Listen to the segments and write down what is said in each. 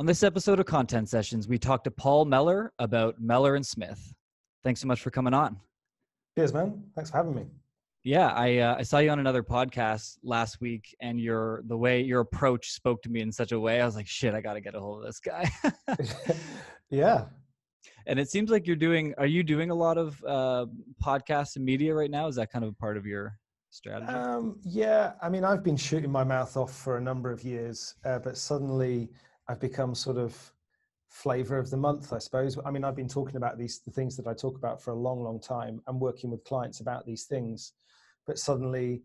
On this episode of Content Sessions, we talked to Paul Mellor about Mellor and Smith. Thanks so much for coming on. Cheers, man. Thanks for having me. Yeah, I uh, I saw you on another podcast last week, and your the way your approach spoke to me in such a way, I was like, shit, I got to get a hold of this guy. yeah. And it seems like you're doing. Are you doing a lot of uh, podcasts and media right now? Is that kind of a part of your strategy? Um, yeah, I mean, I've been shooting my mouth off for a number of years, uh, but suddenly I've become sort of flavor of the month, I suppose. I mean, I've been talking about these the things that I talk about for a long, long time. I'm working with clients about these things, but suddenly,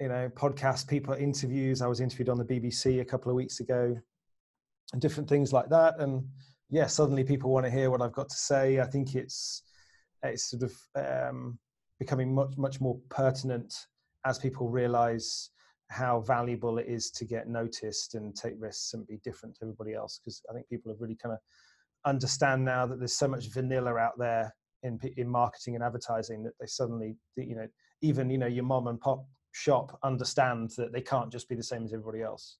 you know, podcast people, interviews. I was interviewed on the BBC a couple of weeks ago, and different things like that. And yeah, suddenly people want to hear what I've got to say. I think it's it's sort of um, becoming much, much more pertinent as people realize how valuable it is to get noticed and take risks and be different to everybody else. Because I think people have really kind of understand now that there's so much vanilla out there in in marketing and advertising that they suddenly, you know, even you know your mom and pop shop understands that they can't just be the same as everybody else.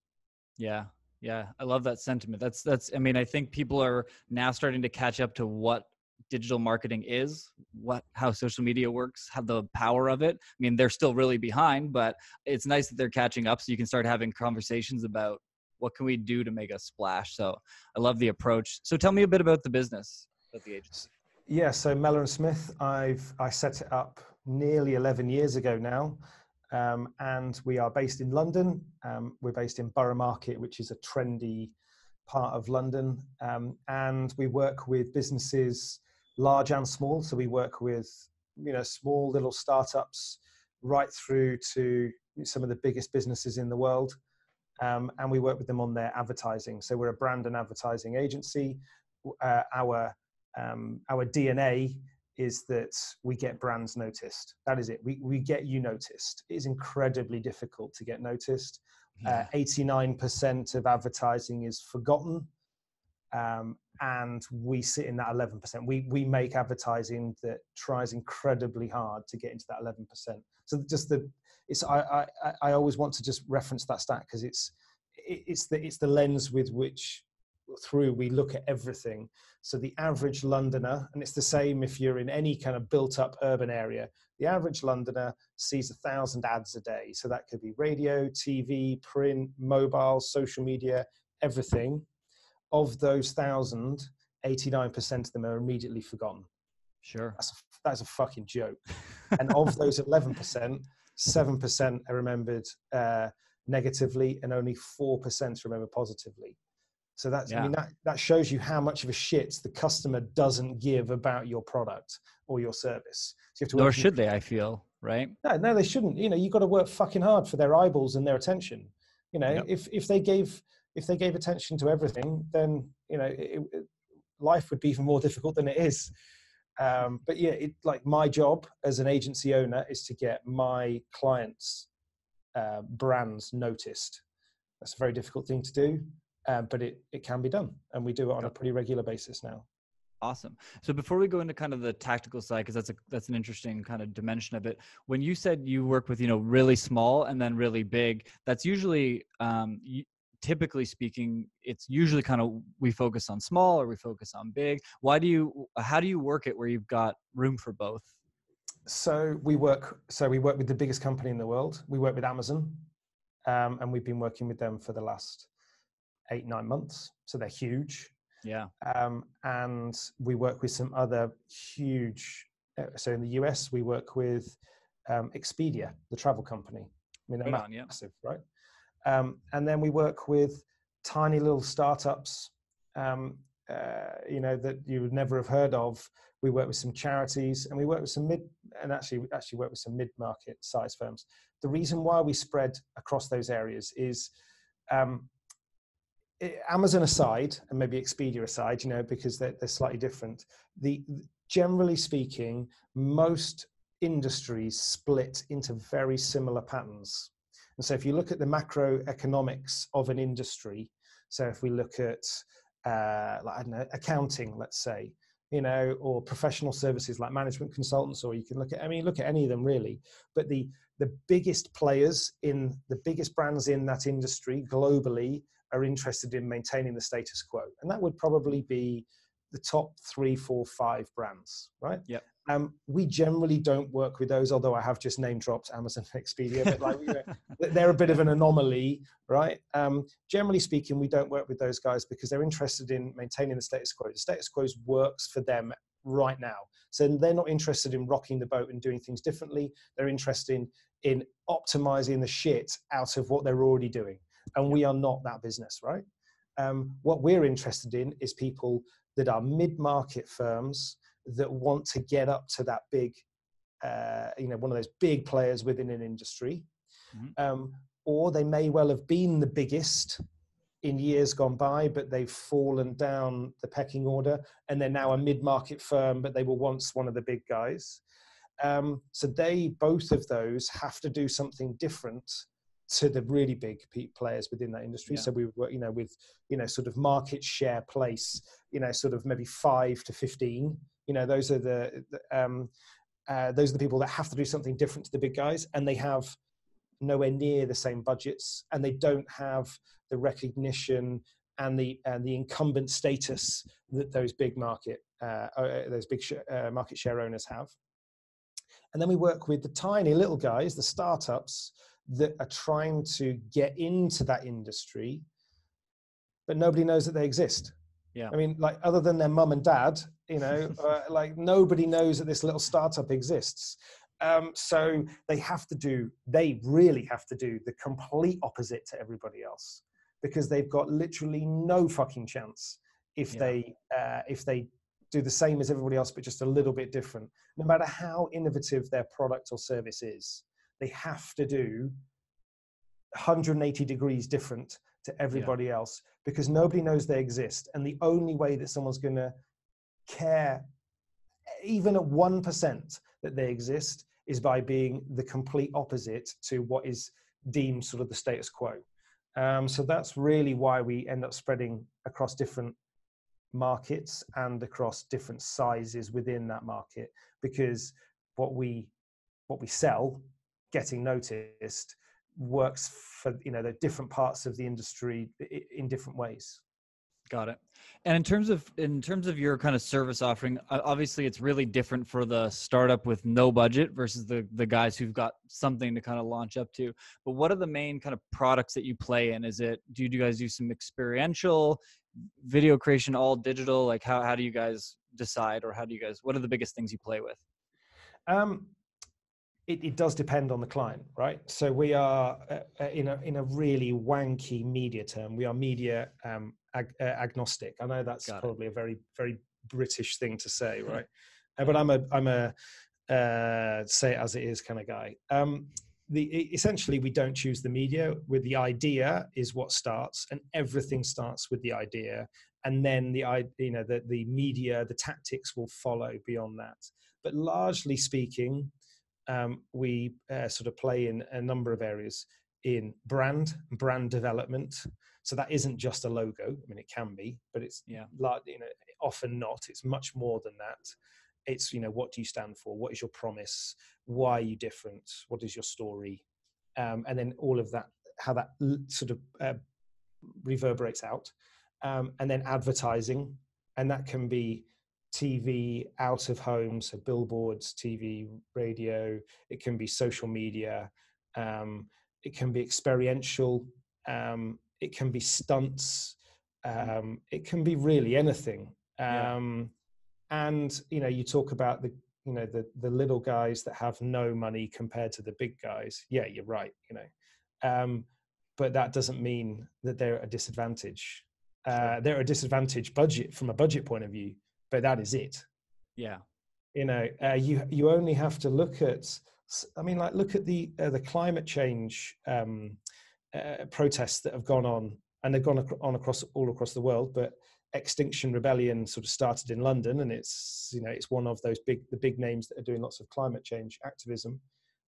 Yeah, yeah, I love that sentiment. That's that's. I mean, I think people are now starting to catch up to what digital marketing is, what how social media works, how the power of it. I mean, they're still really behind, but it's nice that they're catching up so you can start having conversations about what can we do to make a splash. So I love the approach. So tell me a bit about the business of the agency. Yeah, so Mellor and Smith, I've I set it up nearly 11 years ago now. Um, and we are based in London. Um, we're based in Borough Market, which is a trendy part of London. Um, and we work with businesses large and small. So we work with you know small little startups right through to some of the biggest businesses in the world. Um, and we work with them on their advertising. So we're a brand and advertising agency. Uh, our um, our DNA is that we get brands noticed. That is it. We we get you noticed. It is incredibly difficult to get noticed. Uh, 89% of advertising is forgotten. Um, and we sit in that 11%. We, we make advertising that tries incredibly hard to get into that 11%. So just the, it's, I, I, I always want to just reference that stat because it's, it's the, it's the lens with which through we look at everything. So the average Londoner, and it's the same if you're in any kind of built up urban area, the average Londoner sees a thousand ads a day. So that could be radio, TV, print, mobile, social media, everything of those thousand, 89% of them are immediately forgotten. Sure. That's a, that's a fucking joke. and of those 11%, 7% are remembered uh, negatively and only 4% remember positively. So that's, yeah. I mean, that, that shows you how much of a shit the customer doesn't give about your product or your service. So you have to Nor should they, I feel, right? No, no, they shouldn't. You know, you've got to work fucking hard for their eyeballs and their attention. You know, yep. if, if they gave if they gave attention to everything, then you know it, it, life would be even more difficult than it is. Um, but yeah, it, like my job as an agency owner is to get my clients' uh, brands noticed. That's a very difficult thing to do, um, but it it can be done, and we do it on a pretty regular basis now. Awesome. So before we go into kind of the tactical side, because that's a that's an interesting kind of dimension of it. When you said you work with you know really small and then really big, that's usually um, typically speaking it's usually kind of we focus on small or we focus on big. Why do you how do you work it where you've got room for both? So we work so we work with the biggest company in the world. We work with amazon um, and we've been working with them for the last eight nine months so they're huge. Yeah. Um, and we work with some other huge uh, so in the us we work with um, expedia the travel company. I mean they're massive yeah. right um, and then we work with tiny little startups, um, uh, you know, that you would never have heard of. We work with some charities, and we work with some mid, and actually actually work with some mid-market size firms. The reason why we spread across those areas is. Um, Amazon aside, and maybe Expedia aside, you know, because they're, they're slightly different. The generally speaking, most industries split into very similar patterns. And so if you look at the macroeconomics of an industry, so if we look at, uh, like, I don't know, accounting, let's say, you know, or professional services like management consultants, or you can look at, I mean, look at any of them really, but the, the biggest players in the biggest brands in that industry globally are interested in maintaining the status quo, and that would probably be the top three, four, five brands, right? Yep. Um, we generally don't work with those, although I have just name dropped Amazon and Expedia, but like they're a bit of an anomaly, right? Um, generally speaking, we don't work with those guys because they're interested in maintaining the status quo. The status quo works for them right now. So they're not interested in rocking the boat and doing things differently. They're interested in, in optimizing the shit out of what they're already doing. And we are not that business, right? Um, what we're interested in is people that are mid-market firms that want to get up to that big, uh, you know, one of those big players within an industry, mm-hmm. um, or they may well have been the biggest in years gone by, but they've fallen down the pecking order, and they're now a mid-market firm, but they were once one of the big guys. Um, so they both of those have to do something different to the really big players within that industry. Yeah. So we were, you know, with you know, sort of market share place, you know, sort of maybe five to fifteen. You know, those are the, the um, uh, those are the people that have to do something different to the big guys, and they have nowhere near the same budgets, and they don't have the recognition and the and the incumbent status that those big market uh, uh, those big sh- uh, market share owners have. And then we work with the tiny little guys, the startups that are trying to get into that industry, but nobody knows that they exist. Yeah. I mean, like other than their mum and dad, you know, uh, like nobody knows that this little startup exists. Um, so they have to do, they really have to do the complete opposite to everybody else because they've got literally no fucking chance if yeah. they uh, if they do the same as everybody else but just a little bit different. No matter how innovative their product or service is, they have to do 180 degrees different to everybody yeah. else because nobody knows they exist. And the only way that someone's going to care, even at 1%, that they exist is by being the complete opposite to what is deemed sort of the status quo. Um, so that's really why we end up spreading across different markets and across different sizes within that market because what we what we sell getting noticed works for you know the different parts of the industry in different ways got it. And in terms of in terms of your kind of service offering obviously it's really different for the startup with no budget versus the the guys who've got something to kind of launch up to. But what are the main kind of products that you play in? Is it do you guys do some experiential video creation all digital? Like how, how do you guys decide or how do you guys what are the biggest things you play with? Um it, it, does depend on the client, right? So we are uh, uh, in a in a really wanky media term. We are media um, ag- uh, agnostic. I know that's Got probably it. a very very British thing to say, right? uh, but I'm a I'm a uh, say it as it is kind of guy. Um, the essentially we don't choose the media. With the idea is what starts, and everything starts with the idea, and then the you know the the media, the tactics will follow beyond that. But largely speaking um, we uh, sort of play in a number of areas in brand, brand development. So that isn't just a logo. I mean, it can be, but it's yeah, like, you know, often not. It's much more than that. It's you know, what do you stand for? What is your promise? Why are you different? What is your story? Um, and then all of that, how that sort of uh, reverberates out, um, and then advertising, and that can be TV out of home, so billboards, TV, radio. It can be social media. Um, it can be experiential. Um, it can be stunts. Mm. Um, it can be really anything. Yeah. Um, and you know, you talk about the you know the the little guys that have no money compared to the big guys. Yeah, you're right. You know, um, but that doesn't mean that they're at a disadvantage. Uh, they're at a disadvantage budget from a budget point of view but that is it. Yeah. You know, uh, you you only have to look at. I mean, like look at the uh, the climate change um, uh, protests that have gone on, and they've gone on across all across the world. But Extinction Rebellion sort of started in London, and it's you know it's one of those big the big names that are doing lots of climate change activism.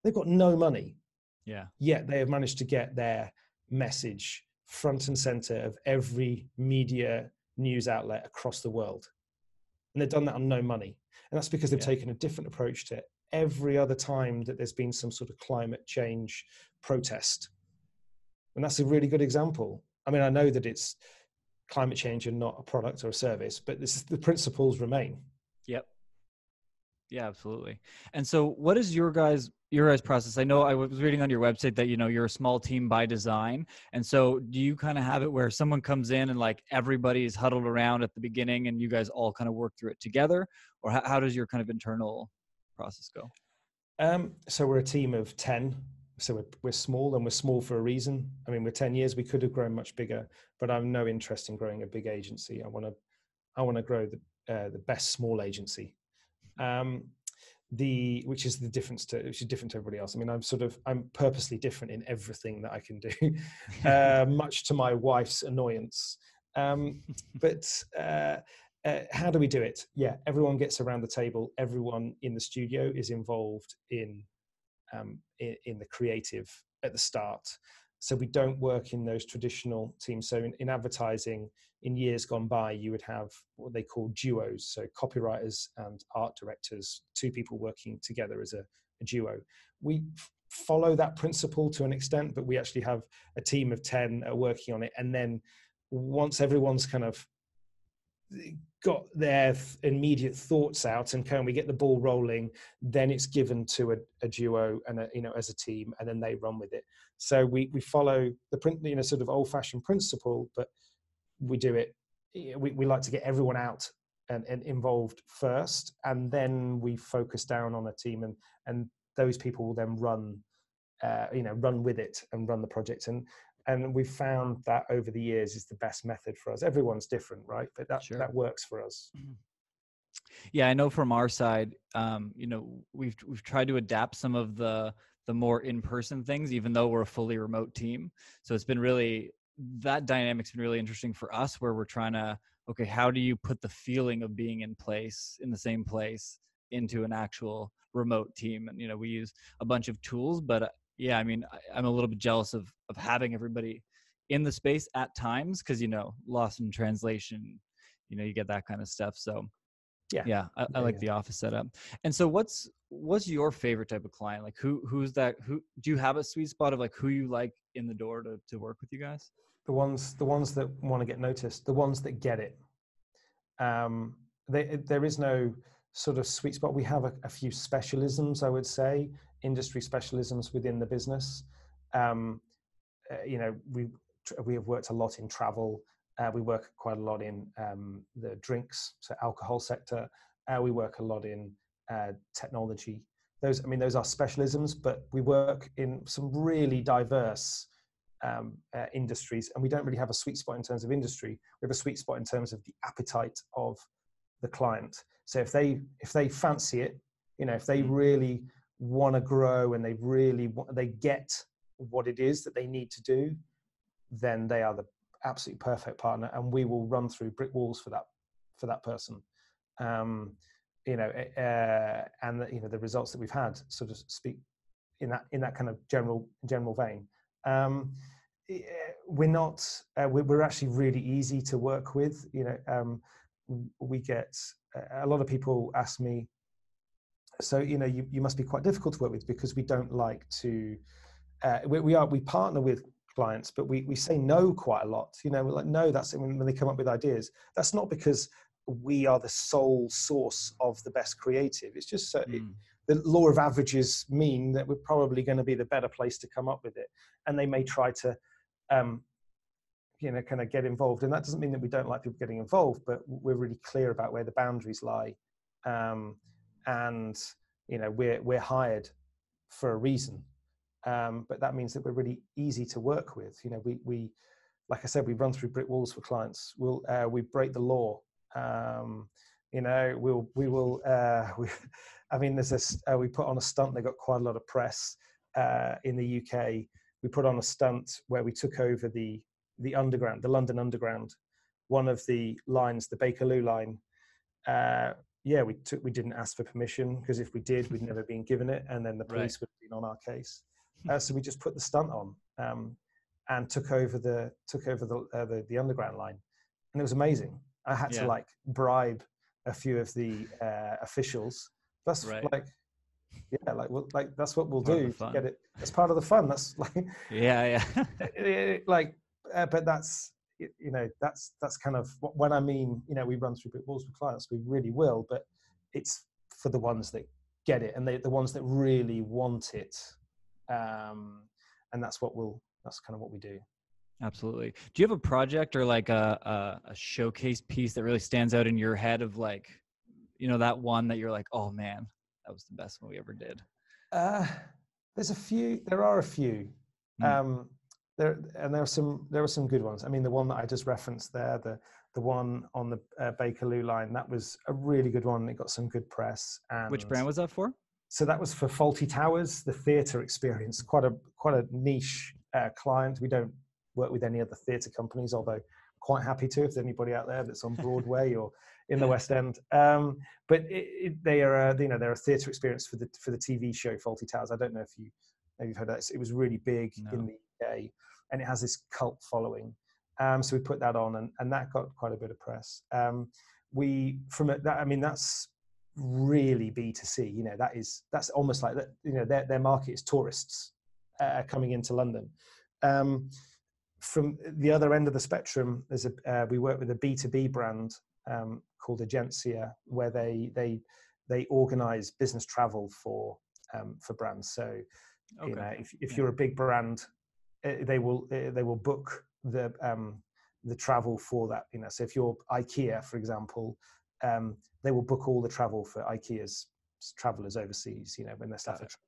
They've got no money. Yeah. Yet they have managed to get their message front and center of every media news outlet across the world and they've done that on no money. And that's because they've yeah. taken a different approach to it every other time that there's been some sort of climate change protest. And that's a really good example. I mean, I know that it's climate change and not a product or a service, but this is, the principles remain. Yep. Yeah, absolutely. And so, what is your guys your guys process? I know I was reading on your website that you know you're a small team by design, and so do you kind of have it where someone comes in and like everybody's huddled around at the beginning, and you guys all kind of work through it together, or how, how does your kind of internal process go? Um, so we're a team of ten. So we're, we're small, and we're small for a reason. I mean, we're ten years. We could have grown much bigger, but I've no interest in growing a big agency. I want to, I want to grow the uh, the best small agency um, the which is the difference to which is different to everybody else. I mean, I'm sort of I'm purposely different in everything that I can do, uh, much to my wife's annoyance. Um, but uh, uh, how do we do it? Yeah, everyone gets around the table. Everyone in the studio is involved in um, in, in, the creative at the start. So we don't work in those traditional teams. So in, in advertising, in years gone by, you would have what they call duos, so copywriters and art directors, two people working together as a, a duo. We follow that principle to an extent, but we actually have a team of 10 uh, working on it. And then once everyone's kind of got their immediate thoughts out and can we get the ball rolling then it's given to a, a, duo and a, you know as a team and then they run with it. So we we follow the print you know sort of old fashioned principle but we do it we, we like to get everyone out and, and involved first and then we focus down on a team and and those people will then run uh, you know run with it and run the project. And and we've found that over the years is the best method for us. Everyone's different right? But that sure. that works for us. Mm-hmm. yeah i know from our side um, you know we've we've tried to adapt some of the the more in-person things even though we're a fully remote team. So it's been really that dynamic's been really interesting for us where we're trying to okay how do you put the feeling of being in place in the same place into an actual remote team? And you know we use a bunch of tools but yeah i mean I, am a little bit jealous of of having everybody in the space at times because you know lost in translation you know you get that kind of stuff so yeah. yeah i, I like yeah. the office setup. And so what's what's your favorite type of client? Like who who's that who do you have a sweet spot of like who you like in the door to, to work with you guys? The ones the ones that want to get noticed the ones that get it. Um they, there is no sort of sweet spot. We have a, a, few specialisms i would say industry specialisms within the business um uh, you know we we have worked a lot in travel uh, we work quite a lot in um, the drinks so alcohol sector uh, we work a lot in uh, technology those i mean those are specialisms but we work in some really diverse um, uh, industries, and we don't really have a sweet spot in terms of industry. We have a sweet spot in terms of the appetite of the client. So if they if they fancy it, you know, if they mm. really want to grow and they really want, they get what it is that they need to do, then they are the absolutely perfect partner, and we will run through brick walls for that for that person. Um, you know, uh, and the, you know the results that we've had sort of speak in that in that kind of general general vein. Um, eh, we're not. Uh, we're actually really easy to work with. You know, um, we get a lot of people ask me. So you know, you, you must be quite difficult to work with because we don't like to. Uh, we, we, are we partner with clients, but we we say no quite a lot. You know, we're like no. That's when, when they come up with ideas. That's not because we are the sole source of the best creative. It's just so, mm. it, the law of averages mean that we're probably going to be the better place to come up with it and they may try to um, you know kind of get involved and that doesn't mean that we don't like people getting involved but we're really clear about where the boundaries lie um, and you know we're we're hired for a reason. Um, but that means that we're really easy to work with. You know we we like i said we run through brick walls for clients. We'll uh, we break the law. Um, you know we'll we will uh, we, i mean there's this uh, we put on a stunt. They got quite a lot of press uh, in the uk we put on a stunt where we took over the the underground, the London Underground, one of the lines, the Bakerloo line. Yeah, we took we didn't ask for permission because if we did, we'd never been given it, and then the police right. would have been on our case. Uh, so we just put the stunt on um, and took over the took over the, uh, the, the underground line, and it was amazing. I had yeah. to like bribe a few of the uh, officials. That's right. like yeah like well, like that's what we'll part do get it that's part of the fun that's like yeah yeah like uh, but that's you know that's that's kind of when I mean you know we run through brick walls with clients, we really will, but it's for the ones that get it and they, the ones that really want it, um, and that's what we'll that's kind of what we do. Absolutely. Do you have a project or like a, a, a showcase piece that really stands out in your head of like, you know, that one that you're like, oh man, that was the best one we ever did? Uh, there's a few. There are a few. Mm. Um, there and there are some. There are some good ones. I mean, the one that I just referenced there, the the one on the uh, Bakerloo line, that was a really good one. It got some good press. And Which brand was that for? So that was for Fawlty Towers, the theatre experience. Quite a quite a niche uh, client. We don't work with any other theatre companies, although quite happy to if there's anybody out there that's on Broadway or in the West End. Um, but it, it, they are, a, you know, they're a theatre experience for the for the TV show Fawlty Towers. I don't know if you maybe you've heard that. It was really big no. in the And it has this cult following. Um, so we put that on, and, and that got quite a bit of press. Um, we from that I mean that's really B two C. You know that is that's almost like that. You know their their market is tourists uh, coming into London. Um, from the other end of the spectrum, there's a uh, we work with a B2B brand um, called Egencia, where they they they organize business travel for um, for brands. So okay. you know, if if yeah. you're a big brand, they will uh, they will book the um, the travel for that. You know, so if you're IKEA, for example, um, they will book all the travel for IKEA's travelers overseas. You know, when they're staff are traveling.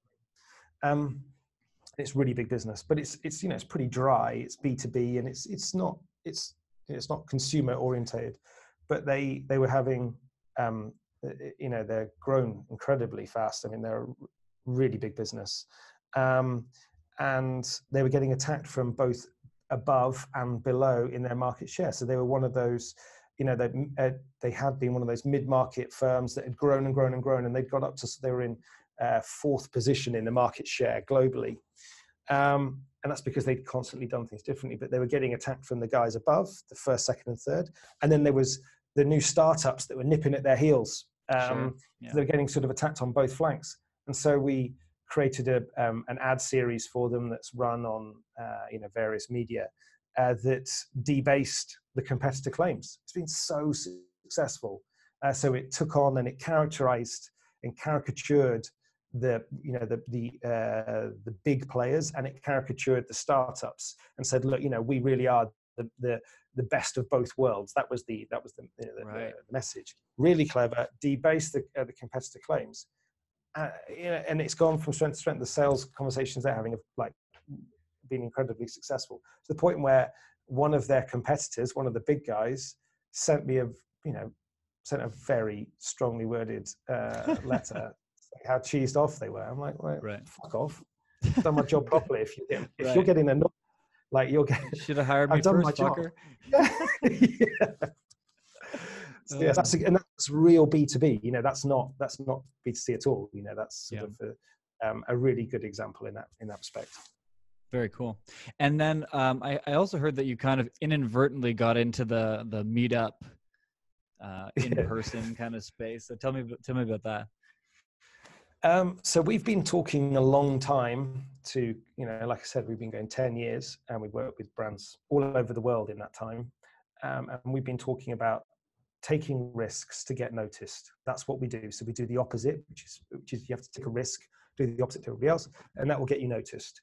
Um, it's really big business, but it's it's you know it's pretty dry. It's B two B, and it's it's not it's it's not consumer orientated. But they they were having um, you know they're grown incredibly fast. I mean they're a really big business, um, and they were getting attacked from both above and below in their market share. So they were one of those you know they uh, they had been one of those mid-market firms that had grown and grown and grown and they'd got up to they were in uh, fourth position in the market share globally. Um, and that's because they'd constantly done things differently, but they were getting attacked from the guys above, the first, second, and third. And then there was the new startups that were nipping at their heels. Um, sure. yeah. so they were getting sort of attacked on both flanks. And so we created a, um, an ad series for them that's run on uh, you know various media uh, that debased the competitor claims. It's been so successful. Uh, so it took on and it characterized and caricatured the you know the the uh, the big players and it caricatured the startups and said look you know we really are the the, the best of both worlds that was the that was the, you know, the, right. the message really clever debased the, uh, the competitor claims uh, you know, and it's gone from strength to strength the sales conversations they're having have like been incredibly successful to the point where one of their competitors one of the big guys sent me a you know sent a very strongly worded uh, letter how cheesed off they were. I'm like, well, right. fuck off. I've done my job properly. If, you, if right. you're getting annoyed, like you're getting, should have hired me I've done first, my fucker. Job. yeah. Yeah, that's and that's real B two B. You know, that's not that's not B two C at all. You know, that's sort yeah. of a, um, a really good example in that in that respect. Very cool. And then um, I, I also heard that you kind of inadvertently got into the the meetup uh, in person kind of space. So tell me tell me about that. Um, so we've been talking a long time to, you know, like I said, we've been going 10 years and we've worked with brands all over the world in that time. Um, and we've been talking about taking risks to get noticed. That's what we do. So we do the opposite, which is, which is you have to take a risk, do the opposite to everybody else, and that will get you noticed.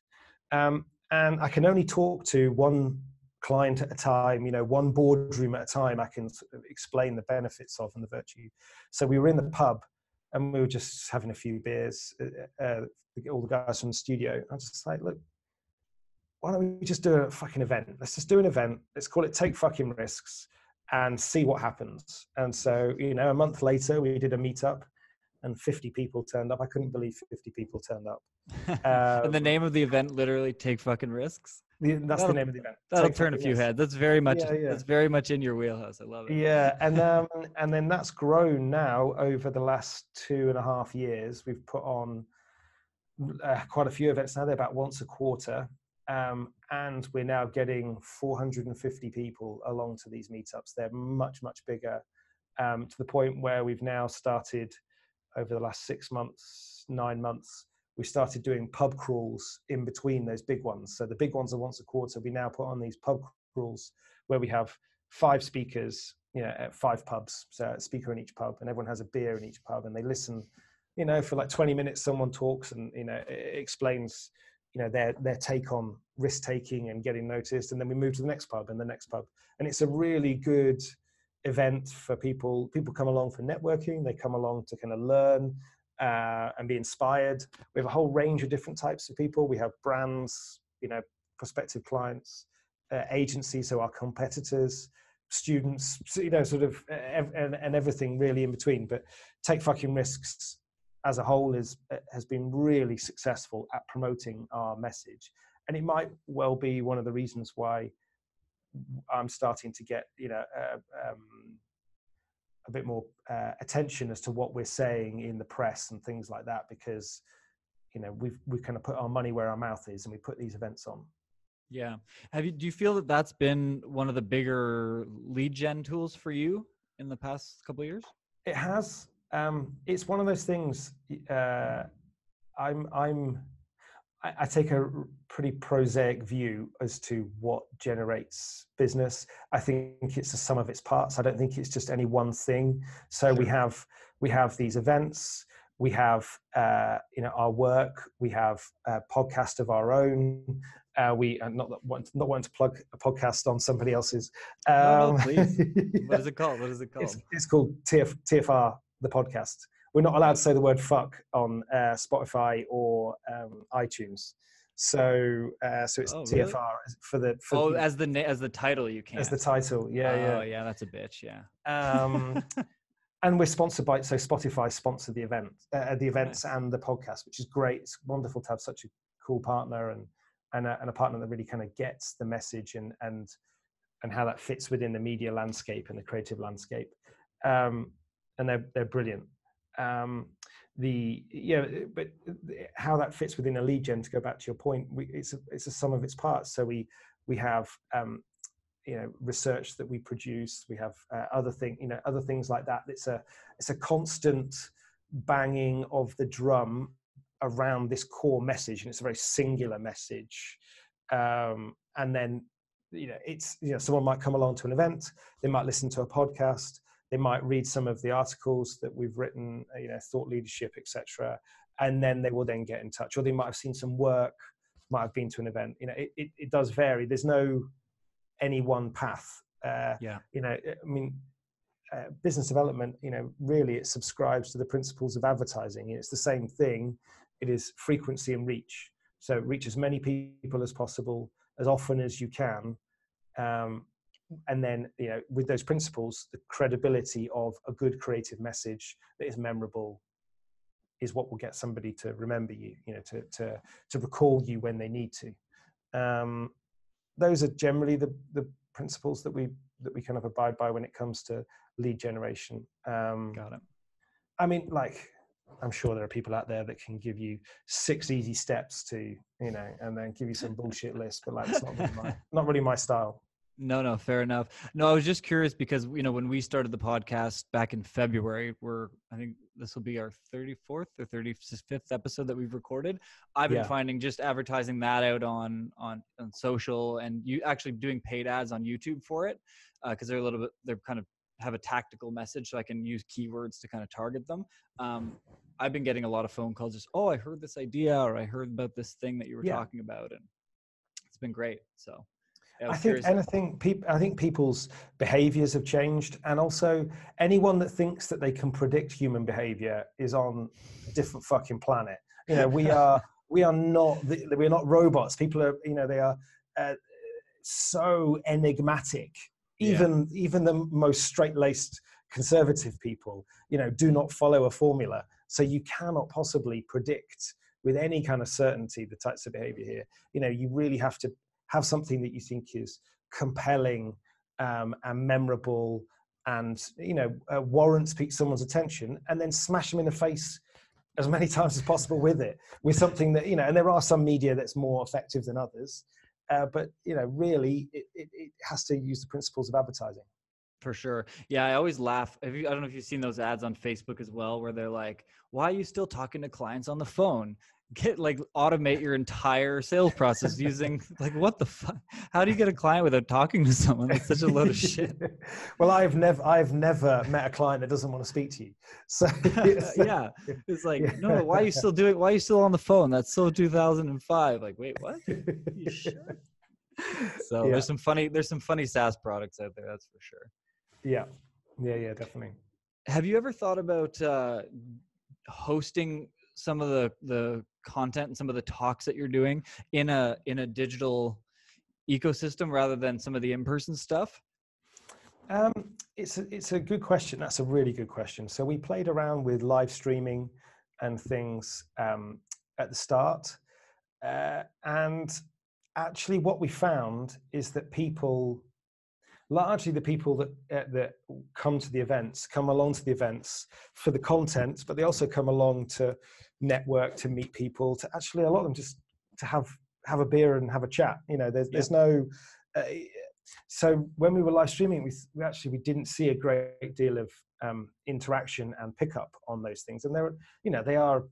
Um, and I can only talk to one client at a time, you know, one boardroom at a time. I can explain the benefits of and the virtue. So we were in the pub and we were just having a few beers, uh, uh, all the guys from the studio. I was just like, look, why don't we just do a fucking event? Let's just do an event. Let's call it Take Fucking Risks and see what happens. And so, you know, a month later, we did a meetup and 50 people turned up. I couldn't believe 50 people turned up. And the um, name of the event literally Take Fucking Risks? The, that's that'll, the name of the event. That'll Take turn a few risks. heads. That's very much yeah, yeah. that's very much in your wheelhouse. I love it. Yeah, and um, and then that's grown now over the last two and a half years. We've put on uh, quite a few events now. They're about once a quarter, um, and we're now getting 450 people along to these meetups. They're much much bigger, um, to the point where we've now started over the last six months, nine months we started doing pub crawls in between those big ones. So the big ones are once a quarter. We now put on these pub crawls where we have five speakers, you know, at five pubs, so a speaker in each pub, and everyone has a beer in each pub, and they listen, you know, for like 20 minutes. Someone talks and you know explains, you know, their their take on risk taking and getting noticed, and then we move to the next pub and the next pub, and it's a really good event for people. People come along for networking. They come along to kind of learn uh, and be inspired. We have a whole range of different types of people. We have brands, you know, prospective clients, uh, agencies, so our competitors, students, you know, sort of, ev- and, and everything really in between. But take fucking risks as a whole is uh, has been really successful at promoting our message, and it might well be one of the reasons why I'm starting to get, you know. Uh, um, a bit more uh, attention as to what we're saying in the press and things like that because you know we've we kind of put our money where our mouth is and we put these events on. Yeah. Have you do you feel that that's been one of the bigger lead gen tools for you in the past couple of years? It has um it's one of those things uh i'm i'm I, I take a pretty prosaic view as to what generates business. I think it's the sum of its parts. I don't think it's just any one thing. So we have we have these events. We have uh, you know our work. We have a podcast of our own. Uh, we uh, not want not want to plug a podcast on somebody else's. Um, no, no, please. what is it called? What is it called? It's, it's called TF, TFR the podcast we're not allowed to say the word fuck on uh, Spotify or um, iTunes. So, uh, so it's oh, TFR really? for the. For oh, the, as the as the title, you can. As the title, yeah, oh, yeah, yeah. That's a bitch, yeah. Um, and we're sponsored by so Spotify sponsored the event, uh, the events nice. and the podcast, which is great. It's wonderful to have such a cool partner and and a, and a partner that really kind of gets the message and and and how that fits within the media landscape and the creative landscape. Um, and they're they're brilliant. Um, the know, but how that fits within a lead gen to go back to your point we, it's a, it's a sum of its parts. So we we have um, you know research that we produce. We have uh, other thing you know other things like that. It's a it's a constant banging of the drum around this core message and it's a very singular message. Um, and then you know it's you know someone might come along to an event. They might listen to a podcast they might read some of the articles that we've written uh, you know thought leadership etc and then they will then get in touch or they might have seen some work might have been to an event. You know it, it, it does vary. There's no any one path. Uh, yeah. you know i mean uh, business development you know really it subscribes to the principles of advertising. It's the same thing. It is frequency and reach. So reach as many people as possible as often as you can. Um, and then you know with those principles the credibility of a good creative message that is memorable is what will get somebody to remember you you know to to to recall you when they need to. Um, those are generally the the principles that we that we kind of abide by when it comes to lead generation. Um, got it. I mean like i'm sure there are people out there that can give you six easy steps to you know and then give you some bullshit list but like it's not really my not really my style no, no, fair enough. No, I was just curious because you know when we started the podcast back in February, we're I think this will be our 34th or 35th episode that we've recorded. I've been yeah. finding just advertising that out on on on social and you actually doing paid ads on YouTube for it because uh, they're a little bit they're kind of have a tactical message so I can use keywords to kind of target them. Um, I've been getting a lot of phone calls just oh I heard this idea or I heard about this thing that you were yeah. talking about and it's been great. So I think anything. People, I think people's behaviors have changed, and also anyone that thinks that they can predict human behavior is on a different fucking planet. You know, we are we are not we're not robots. People are, you know, they are uh, so enigmatic. Even yeah. even the most straight laced conservative people, you know, do not follow a formula. So you cannot possibly predict with any kind of certainty the types of behavior here. You know, you really have to have something that you think is compelling um, and memorable and you know uh, warrants someone's attention and then smash them in the face as many times as possible with it with something that you know and there are some media that's more effective than others uh, but you know really it, it, it, has to use the principles of advertising for sure. Yeah i always laugh. You, i don't know if you've seen those ads on facebook as well where they're like why are you still talking to clients on the phone? Get like automate your entire sales process using like what the fuck how do you get a client without talking to someone? That's such a load of shit. Well i've never i've never met a client that doesn't want to speak to you. So yeah. It's like yeah. no why are you still doing why are you still on the phone? That's so 2005 like wait what? So yeah. there's some funny there's some funny saas products out there that's for sure yeah. Yeah yeah definitely. Have you ever thought about uh hosting some of the the content and some of the talks that you're doing in a in a digital ecosystem rather than some of the in-person stuff? Um, it's a, it's a good question. That's a really good question. So we played around with live streaming and things um, at the start uh, and actually what we found is that people largely the people that uh, that come to the events come along to the events for the content but they also come along to network to meet people to actually a lot of them just to have have a beer and have a chat you know there's, yeah. there's no uh, so when we were live streaming we, we, actually we didn't see a great deal of um, interaction and pickup on those things and they're you know they are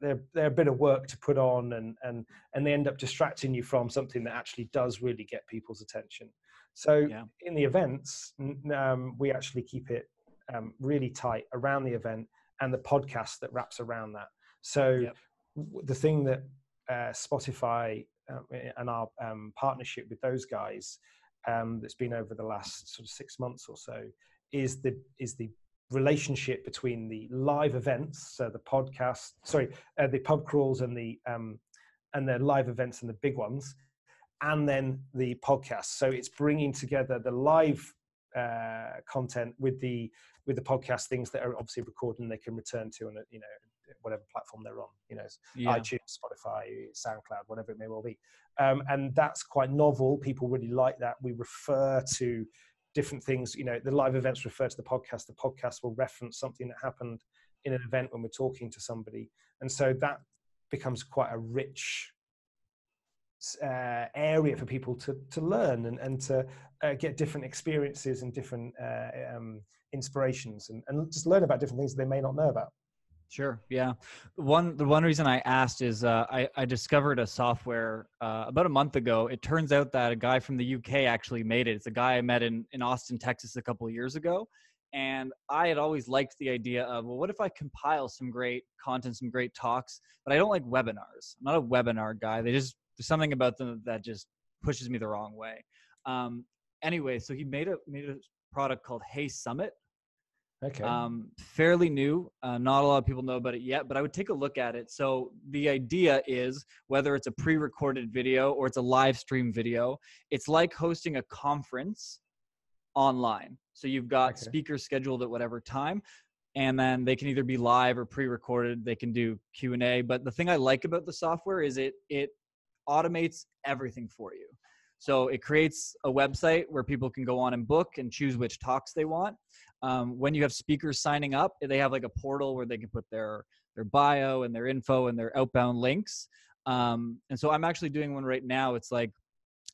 they're, they're a bit of work to put on and and and they end up distracting you from something that actually does really get people's attention so yeah. in the events um, we actually keep it um, really tight around the event and the podcast that wraps around that. So yep. the thing that uh, Spotify uh, and our um, partnership with those guys um, that's been over the last sort of six months or so is the is the relationship between the live events, so the podcast, sorry, uh, the pub crawls and the um, and the live events and the big ones, and then the podcast. So it's bringing together the live uh, content with the with the podcast things that are obviously recorded and they can return to on a, you know whatever platform they're on you know yeah. itunes spotify soundcloud whatever it may well be. Um, and that's quite novel. People really like that. We refer to different things you know the live events refer to the podcast. The podcast will reference something that happened in an event when we're talking to somebody. And so that becomes quite a rich uh, area for people to to learn and, and to uh, get different experiences and different uh, um, inspirations and, and just learn about different things they may not know about. Sure. Yeah. One the one reason I asked is uh, I I discovered a software uh, about a month ago. It turns out that a guy from the UK actually made it. It's a guy I met in in Austin, Texas, a couple of years ago, and I had always liked the idea of well, what if I compile some great content, some great talks, but I don't like webinars. I'm not a webinar guy. They just there's something about them that just pushes me the wrong way. Um, anyway, so he made a made a product called Hey Summit. Okay. Um, fairly new. Uh, not a lot of people know about it yet, but I would take a look at it. So the idea is whether it's a pre-recorded video or it's a live stream video, it's like hosting a conference online. So you've got okay. speakers scheduled at whatever time, and then they can either be live or pre-recorded. They can do Q and A. But the thing I like about the software is it it automates everything for you. So it creates a website where people can go on and book and choose which talks they want. Um, when you have speakers signing up, they have like a portal where they can put their their bio and their info and their outbound links. Um, and so I'm actually doing one right now. It's like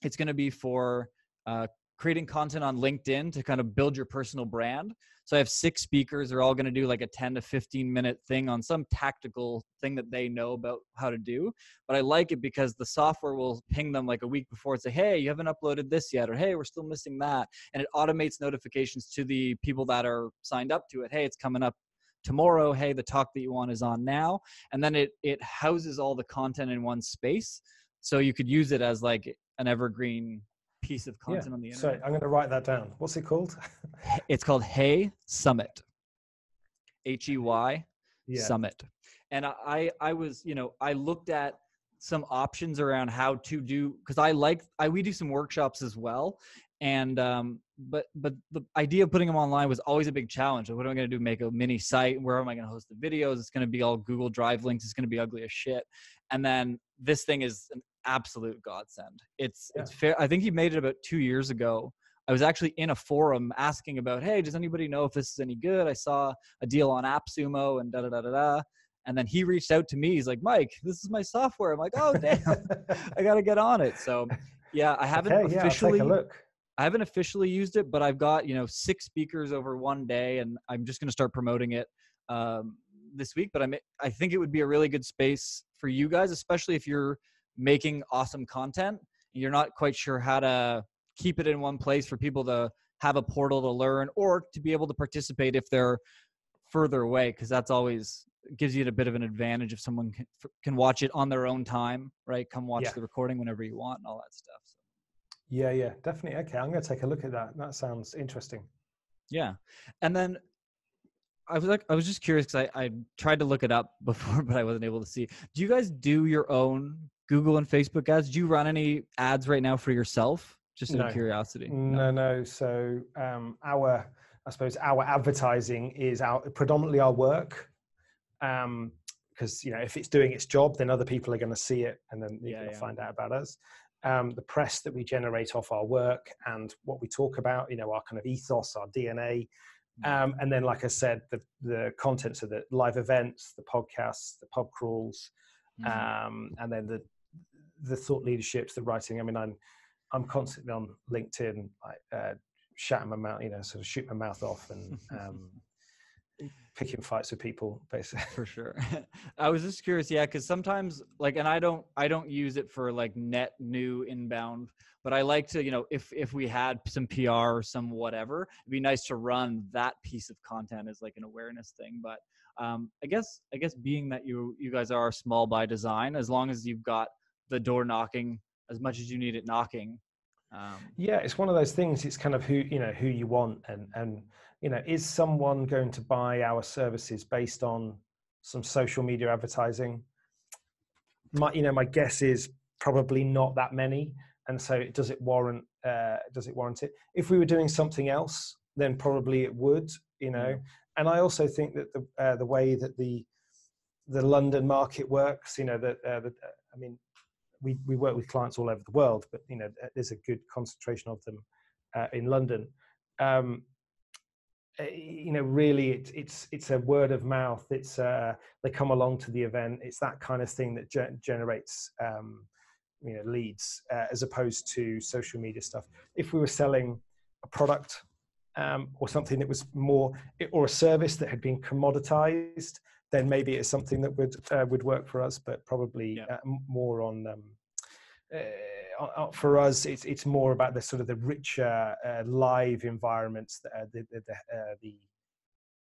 it's going to be for uh, creating content on LinkedIn to kind of build your personal brand. So I have six speakers. They're all going to do like a 10 to 15 minute thing on some tactical thing that they know about how to do. But I like it because the software will ping them like a week before and say, hey, you haven't uploaded this yet, or hey, we're still missing that. And it automates notifications to the people that are signed up to it. Hey, it's coming up tomorrow hey the talk that you want is on now and then it it houses all the content in one space so you could use it as like an evergreen piece of content yeah. on the internet. Sorry, I'm going to write that down. What's it called? it's called Hey Summit. H E Y yeah. Summit. And I I was, you know, I looked at some options around how to do because I like I we do some workshops as well. And um but but the idea of putting them online was always a big challenge. What am I going to do? Make a mini site? Where am I going to host the videos? It's going to be all Google Drive links. It's going to be ugly as shit. And then this thing is an absolute godsend. It's yeah. it's fair. I think he made it about two years ago. I was actually in a forum asking about, hey, does anybody know if this is any good? I saw a deal on AppSumo and da da da da da. And then he reached out to me. He's like, Mike, this is my software. I'm like, oh damn, I got to get on it. So yeah, I haven't okay, officially. Yeah, look. I haven't officially used it, but I've got you know six speakers over one day, and I'm just going to start promoting it um, this week. But I'm I think it would be a really good space for you guys, especially if you're making awesome content. You're not quite sure how to keep it in one place for people to have a portal to learn or to be able to participate if they're further away because that's always gives you a bit of an advantage if someone can, can watch it on their own time right come watch yeah. the recording whenever you want and all that stuff so. yeah yeah definitely okay i'm going to take a look at that that sounds interesting yeah and then I was like, I was just curious because I, I tried to look it up before, but I wasn't able to see. Do you guys do your own Google and Facebook ads? Do you run any ads right now for yourself? Just out no. of curiosity. No, no. no. So um, our, I suppose, our advertising is our predominantly our work. Um, because you know, if it's doing its job, then other people are going to see it, and then you're yeah, going to yeah. find out about us. Um, the press that we generate off our work and what we talk about, you know, our kind of ethos, our DNA, Mm. Um, and then, like I said, the the contents of the live events, the podcasts, the pub crawls, mm-hmm. um, and then the the thought leaderships, the writing. I mean, I'm I'm constantly on LinkedIn, like uh, shutting my mouth, you know, sort of shoot my mouth off and um, picking fights with people, basically. For sure. I was just curious, yeah, because sometimes, like, and I don't, I don't use it for like net new inbound but I like to, you know, if if we had some PR or some whatever, it'd be nice to run that piece of content as like an awareness thing. But um, I guess I guess being that you you guys are small by design, as long as you've got the door knocking as much as you need it knocking. Um, yeah, it's one of those things. It's kind of who you know who you want, and and you know, is someone going to buy our services based on some social media advertising? My you know my guess is probably not that many and so does it warrant uh, does it warrant it if we were doing something else then probably it would you know mm. and i also think that the uh, the way that the the london market works you know that uh, the, i mean we we work with clients all over the world but you know there's a good concentration of them uh, in london. Um, eh, you know really it, it's it's a word of mouth it's uh, they come along to the event it's that kind of thing that ge- generates um, you know leads uh, as opposed to social media stuff. If we were selling a product um, or something that was more or a service that had been commoditized then maybe it's something that would uh, would work for us but probably yeah. uh, more on um, uh, for us it's it's more about the sort of the richer uh, live environments that uh, the the, the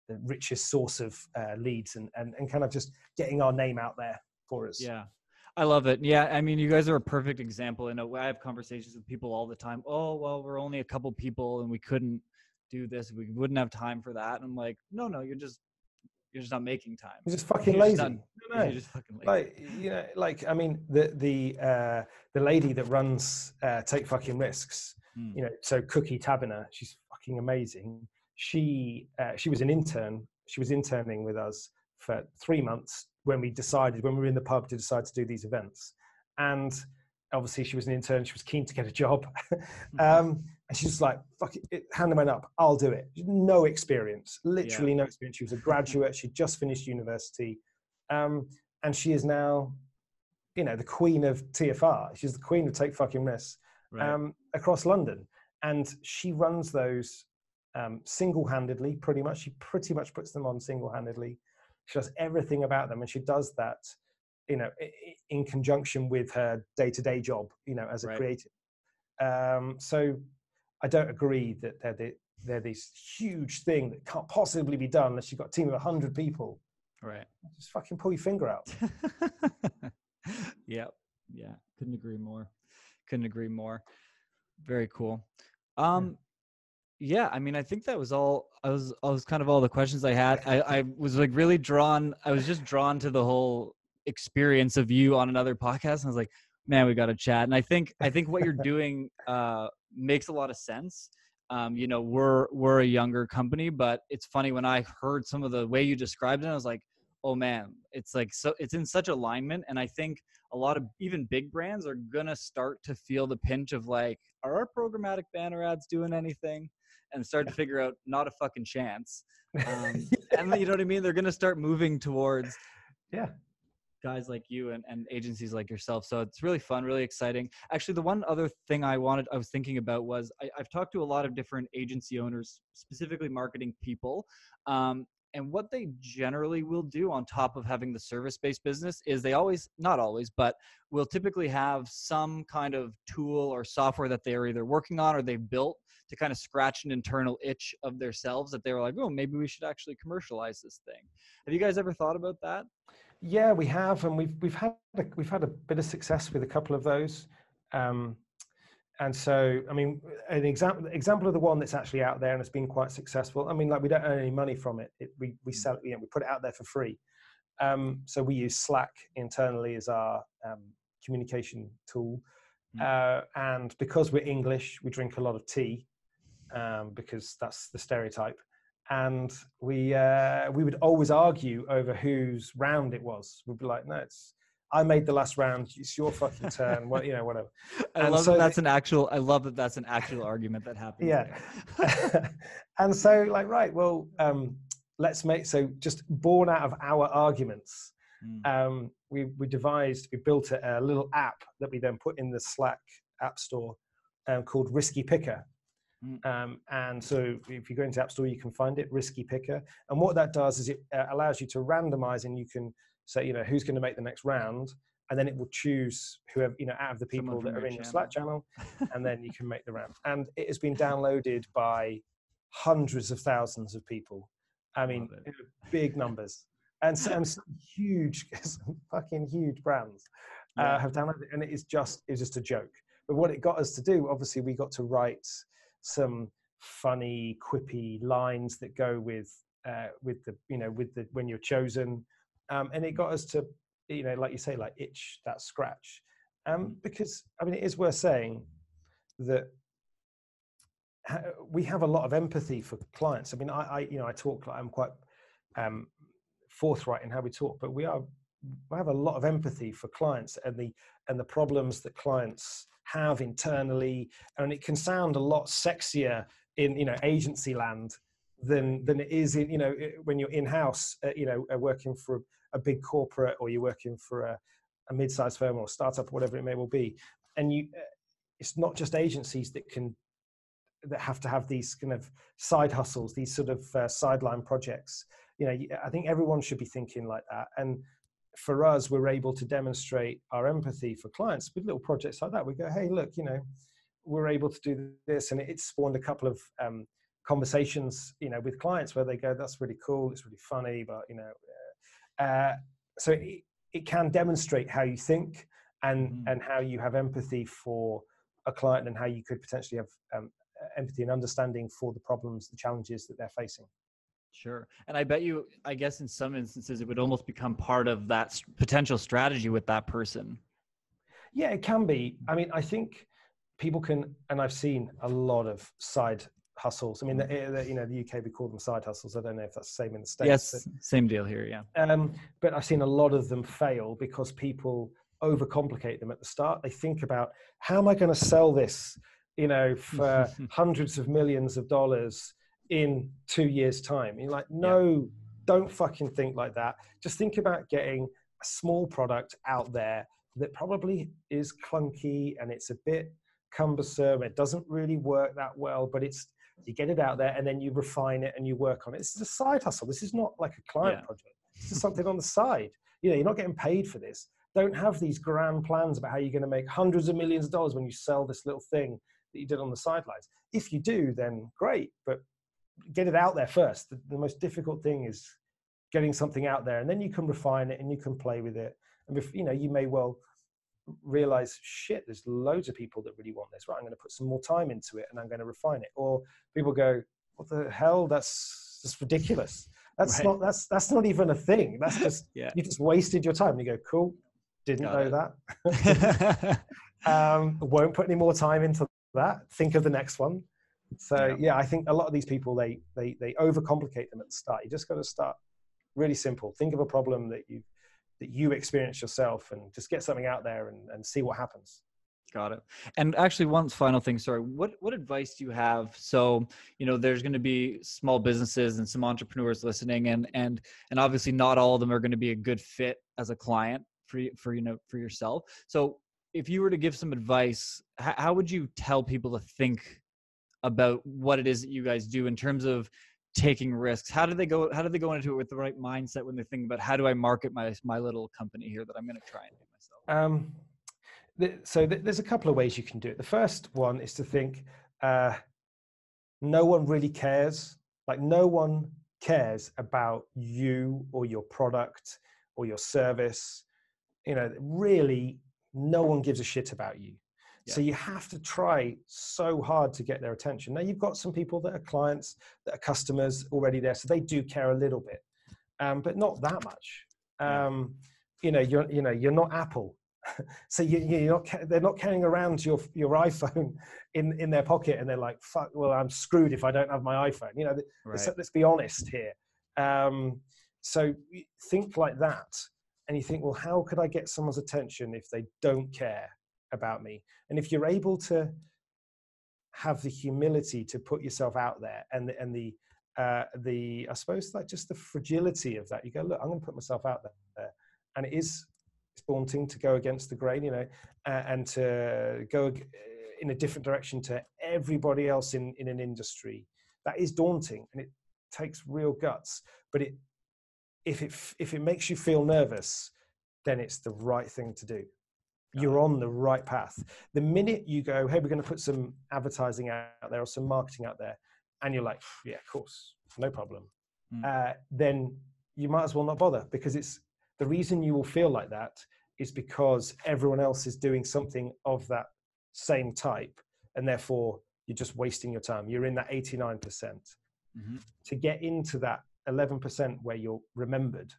the richest source of leads and, and and kind of just getting our name out there for us yeah I love it. Yeah, I mean, you guys are a perfect example. And I have conversations with people all the time. Oh, well, we're only a couple people, and we couldn't do this. We wouldn't have time for that. And I'm like, no, no, you're just you're just not making time. You're just fucking you're lazy. Just no, You're just fucking lazy. Like you know, like I mean, the the uh, the lady that runs uh, Take Fucking Risks. Mm. You know, so Cookie Tabiner, she's fucking amazing. She uh, she was an intern. She was interning with us for three months when we decided when we were in the pub to decide to do these events and obviously she was an intern she was keen to get a job mm-hmm. um, and she's like fuck it, hand them up i'll do it no experience literally yeah. no experience she was a graduate she just finished university um, and she is now you know the queen of tfr she's the queen of take fucking risks right. um, across london and she runs those um, single-handedly pretty much she pretty much puts them on single-handedly she does everything about them, and she does that, you know, in conjunction with her day-to-day job, you know, as a right. creative. Um, so I don't agree that they're the, they're this huge thing that can't possibly be done unless you've got a team of hundred people. Right. Just fucking pull your finger out. yep. Yeah. Couldn't agree more. Couldn't agree more. Very cool. Um, yeah i mean i think that was all i was i was kind of all the questions i had i i was like really drawn i was just drawn to the whole experience of you on another podcast and i was like man we got to chat and i think i think what you're doing uh makes a lot of sense um you know we're we're a younger company but it's funny when i heard some of the way you described it i was like oh man it's like so it's in such alignment and i think a lot of even big brands are gonna start to feel the pinch of like are our programmatic banner ads doing anything and start to figure out not a fucking chance. Um, yeah. And you know what I mean? They're going to start moving towards yeah guys like you and, and agencies like yourself. So it's really fun, really exciting. Actually, the one other thing I wanted, I was thinking about was I, have talked to a lot of different agency owners, specifically marketing people. Um, and what they generally will do on top of having the service based business is they always, not always, but will typically have some kind of tool or software that they're either working on or they've built to kind of scratch an internal itch of themselves that they were like, oh, maybe we should actually commercialize this thing. Have you guys ever thought about that? Yeah, we have, and we've we've had a, we've had a bit of success with a couple of those. Um, and so, I mean, an example example of the one that's actually out there and it's been quite successful. I mean, like we don't earn any money from it. it we we mm. sell it, you know, we put it out there for free. Um, so we use Slack internally as our um, communication tool. Mm. Uh, and because we're English, we drink a lot of tea um, because that's the stereotype. And we uh, we would always argue over whose round it was. We'd be like, no, it's I made the last round. It's your fucking turn. What you know, whatever. I and love so that that's an actual. I love that that's an actual argument that happened. Yeah. and so, like, right, well, um, let's make so just born out of our arguments. Mm. Um, we we devised, we built a, a, little app that we then put in the Slack app store um, called Risky Picker. Mm. Um, and so if you go into App Store, you can find it, Risky Picker. And what that does is it uh, allows you to randomize and you can say, you know, who's going to make the next round, and then it will choose whoever, you know, out of the people that are in your Slack channel, and then you can make the round. And it has been downloaded by hundreds of thousands of people. I mean, big numbers. And some huge, some fucking huge brands uh, yeah. have downloaded it, and it is just it's just a joke. But what it got us to do, obviously, we got to write some funny, quippy lines that go with uh, with the you know with the when you're chosen. Um, and it got us to you know like you say like itch that scratch. Um, mm. because i mean it is worth saying that we have a lot of empathy for clients. I mean i, I you know i talk like i'm quite um, forthright in how we talk but we are we have a lot of empathy for clients and the and the problems that clients have internally and it can sound a lot sexier in you know agency land than than it is in you know when you're in house uh, you know uh, working for a, big corporate or you're working for a, a mid-sized firm or startup or whatever it may well be. And you uh, it's not just agencies that can that have to have these kind of side hustles these sort of uh, sideline projects. You know i think everyone should be thinking like that. And for us we're able to demonstrate our empathy for clients with little projects like that. We go hey look you know we're able to do this. And it spawned a couple of um, conversations you know with clients where they go that's really cool. It's really funny but you know uh, so it, it, can demonstrate how you think and mm. and how you have empathy for a client and how you could potentially have um, empathy and understanding for the problems the challenges that they're facing Sure. And I bet you, I guess in some instances, it would almost become part of that potential strategy with that person. Yeah, it can be. I mean, I think people can, and I've seen a lot of side hustles. I mean, the, the, you know, the UK we call them side hustles. I don't know if that's the same in the states. Yes, but, same deal here. Yeah. Um, but I've seen a lot of them fail because people overcomplicate them at the start. They think about how am I going to sell this, you know, for hundreds of millions of dollars in two years' time. You're like, no, yeah. don't fucking think like that. Just think about getting a small product out there that probably is clunky and it's a bit cumbersome. It doesn't really work that well, but it's you get it out there and then you refine it and you work on it. This is a side hustle. This is not like a client yeah. project. This is something on the side. You know, you're not getting paid for this. Don't have these grand plans about how you're going to make hundreds of millions of dollars when you sell this little thing that you did on the sidelines. If you do, then great, but get it out there first. The, the most difficult thing is getting something out there, and then you can refine it and you can play with it. And if, you know, you may well realize shit there's loads of people that really want this right i'm going to put some more time into it and i'm going to refine it or people go what the hell that's just ridiculous that's right. not that's that's not even a thing that's just yeah. you just wasted your time and you go cool didn't Got know it. that um, won't put any more time into that think of the next one so yeah. yeah i think a lot of these people they they they overcomplicate them at the start. You just got to start really simple. Think of a problem that you've that you experience yourself and just get something out there and, and see what happens. Got it. And actually one final thing sorry what what advice do you have? So you know there's going to be small businesses and some entrepreneurs listening and and and obviously not all of them are going to be a good fit as a client for for you know for yourself. So if you were to give some advice how, how would you tell people to think about what it is that you guys do in terms of taking risks? How do they go how do they go into it with the right mindset when they think about how do i market my my little company here that i'm going to try and do myself? Um, so th- there's a couple of ways you can do it. The first one is to think uh, no one really cares. Like no one cares about you or your product or your service. You know really no one gives a shit about you so you have to try so hard to get their attention. Now you've got some people that are clients, that are customers already there, so they do care a little bit, um, but not that much. Um, you know, you're you know you're not Apple, so you, you're not they're not carrying around your your iPhone in in their pocket, and they're like, "Fuck, well, I'm screwed if I don't have my iPhone." You know, right. let's, let's, be honest here. Um, so think like that, and you think, well, how could I get someone's attention if they don't care? About me. And if you're able to have the humility to put yourself out there and the, and the uh, the I suppose like just the fragility of that. You go, look, I'm going to put myself out there, and it is it's daunting to go against the grain, you know, uh, and to go in a different direction to everybody else in in an industry. That is daunting, and it takes real guts. But it if it if it makes you feel nervous, then it's the right thing to do you're on the right path. The minute you go, hey, we're going to put some advertising out there or some marketing out there, and you're like, yeah, of course, no problem, mm. uh, then you might as well not bother because it's the reason you will feel like that is because everyone else is doing something of that same type, and therefore you're just wasting your time. You're in that 89%. percent mm hmm To get into that 11% where you're remembered,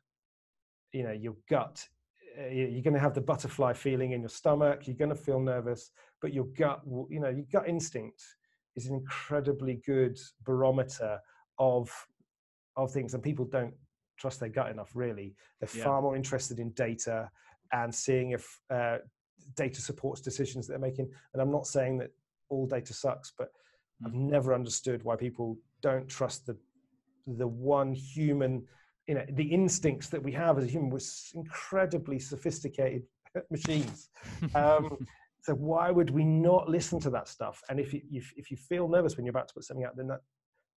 you know, your gut you're going to have the butterfly feeling in your stomach you're going to feel nervous but your gut will you know your gut instinct is an incredibly good barometer of of things and people don't trust their gut enough really they're yeah. far more interested in data and seeing if uh, data supports decisions that they're making and i'm not saying that all data sucks but mm. i've never understood why people don't trust the the one human you know the instincts that we have as a human we're incredibly sophisticated machines. Um, so why would we not listen to that stuff? And if you, if, if you feel nervous when you're about to put something out then that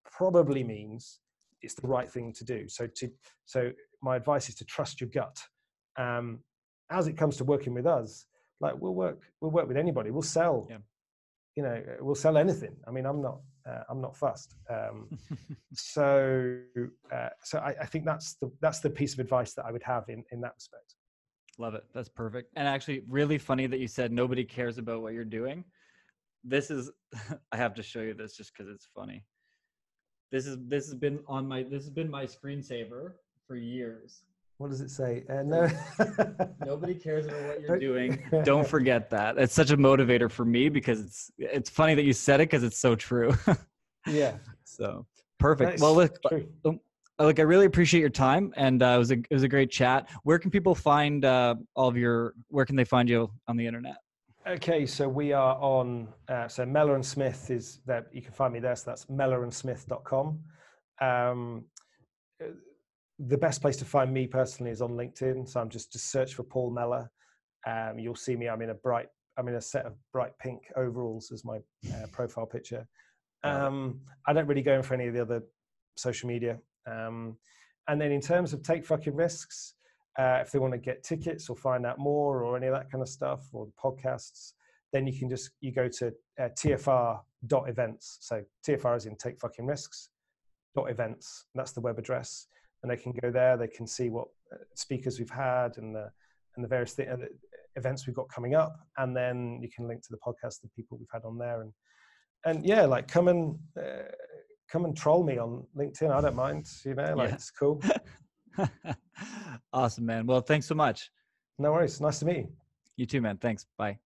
probably means it's the right thing to do. So to so my advice is to trust your gut. Um, as it comes to working with us like we'll work we'll work with anybody. We'll sell yeah. you know we'll sell anything. I mean i'm not uh, I'm not fussed. Um, so, uh, so I, I, think that's the that's the piece of advice that I would have in in that respect. Love it. That's perfect. And actually, really funny that you said nobody cares about what you're doing. This is I have to show you this just because it's funny. This is this has been on my this has been my screensaver for years. What does it say? Uh, no. Nobody cares about what you're doing. Don't forget that. It's such a motivator for me because it's it's funny that you said it because it's so true. yeah. So perfect. well, look, um, look, I really appreciate your time, and uh, it was a it was a great chat. Where can people find uh, all of your? Where can they find you on the internet? Okay, so we are on. Uh, so Mellor and Smith is that you can find me there. So that's mellorandsmith.com. Um, the best place to find me personally is on LinkedIn. So I'm just just search for Paul Mellor. Um, you'll see me. I'm in a bright. I'm in a set of bright pink overalls as my uh, profile picture. Um, I don't really go in for any of the other social media. Um, and then in terms of take fucking risks, uh, if they want to get tickets or find out more or any of that kind of stuff or podcasts, then you can just you go to uh, tfr events. So TFR is in take fucking risks dot events. That's the web address and they can go there. They can see what uh, speakers we've had and the and the various th- events we've got coming up, and then you can link to the podcast, the people we've had on there, and and yeah, like come and uh, come and troll me on LinkedIn. I don't mind. You know, like yeah. it's cool. awesome, man. Well, thanks so much. No worries. Nice to meet you. You too, man. Thanks. Bye.